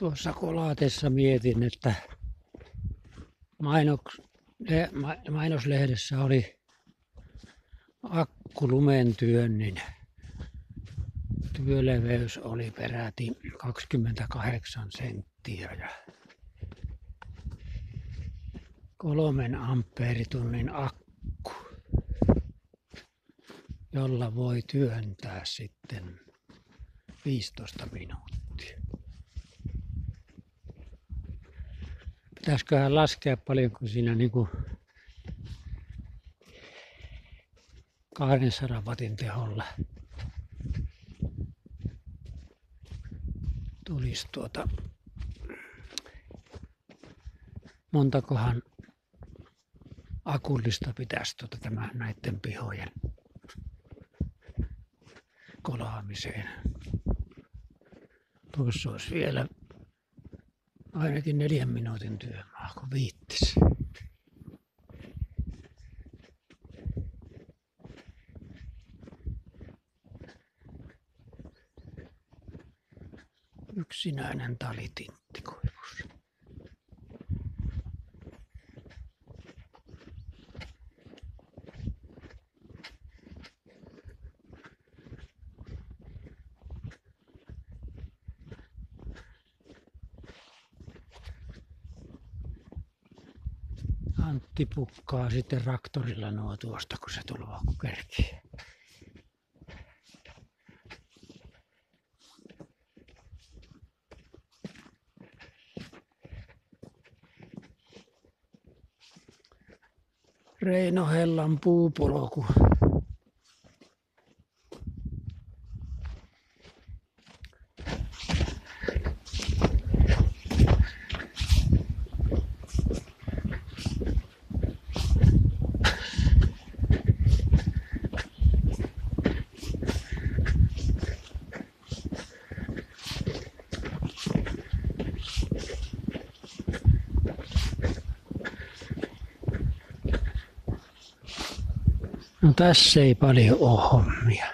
Tuossa kolaatessa mietin, että mainoks, le, ma, mainoslehdessä oli akkulumen työnnin työleveys oli peräti 28 senttiä ja kolmen ampeeritunnin akku, jolla voi työntää sitten 15 minuuttia. Pitäisiköhän laskea paljonko siinä niinku 200 watin teholla tulisi tuota montakohan akullista pitäisi tuota tämä näiden pihojen kolaamiseen. Tuossa olisi vielä ainakin neljän minuutin työmaa, kun viittis. Yksinäinen talitintti koivussa. Antti pukkaa sitten traktorilla nuo tuosta, kun se tulee kun kerkii. Reino Hellan puupolku. No tässä ei paljon ole hommia.